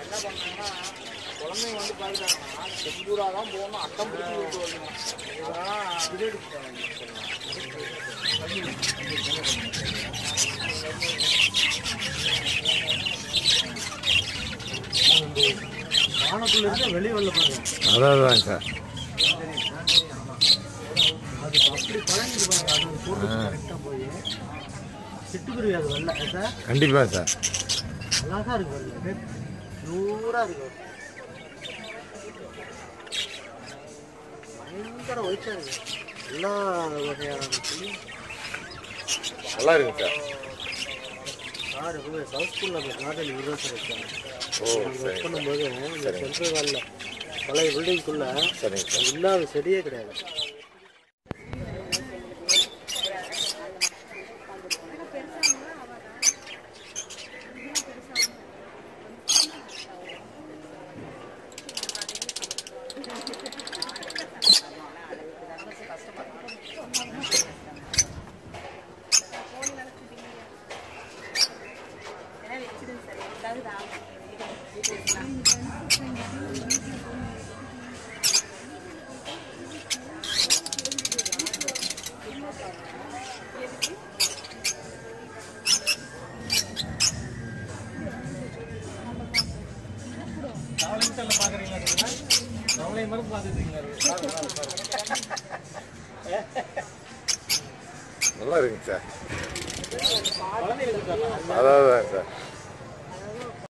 என்ன பண்ணாங்கன்னா குழந்தைங்க வந்து பார்த்துட்டாங்கன்னா செந்தூரா தான் போகணும் அட்டம் பிடிச்சி விட்டு வரணும் இதெல்லாம் வானக்குள்ள இருந்து வெளியே வரல பாருங்க அதான் அதான் சார். வரல சார். கண்டிப்பாக சார் அழகா இருக்கு நூறா இருக்கு பயங்கர ஒயிட்டா இருக்கு எல்லா வகையான நல்லா இருக்குங்க சார். எப்பவுமே சவுத் ஸ்கூலில் அந்த கார்டன் யூனிவர்சல் வச்சாங்க ஓ ஒர்க் சரி. பண்ணும்போது இந்த சென்ட்ரல் ஹாலில் பழைய பில்டிங்குள்ள இல்லாத செடியே கிடையாது. நல்லா இருக்குங்க சார். அதான் சார்.